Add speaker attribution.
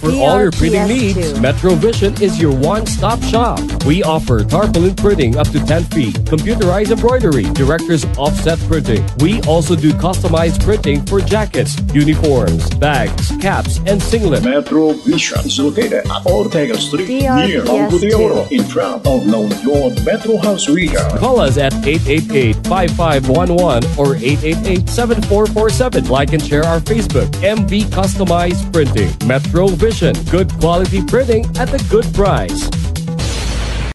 Speaker 1: For all your printing needs, Metrovision is your one-stop shop. We offer tarpaulin printing up to 10 feet, computerized embroidery, director's offset printing. We also do customized printing for jackets, uniforms, bags, caps, and singlets.
Speaker 2: Metro Vision is located at Ortega Street near
Speaker 3: DRPS2.
Speaker 2: Banco de Oro in front of Lone Your Metro House Region.
Speaker 1: Call us at 888-5511 or 888-7447. Like and share our Facebook, MV Customized Printing. Metro Vision, good quality printing at a good price.